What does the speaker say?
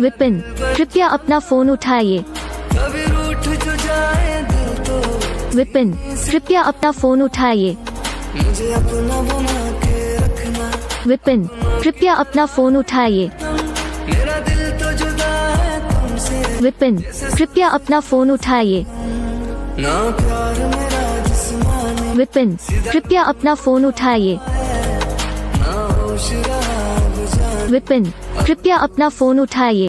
विपिन, कृपया अपना फ़ोन उठाइए। विपिन, कृपया अपना फ़ोन उठाइए। विपिन, कृपया अपना फ़ोन उठाइए। विपिन, कृपया अपना फ़ोन उठाइए। विपिन, कृपया अपना फ़ोन उठाइए। विपिन कृपया अपना फ़ोन उठाइए।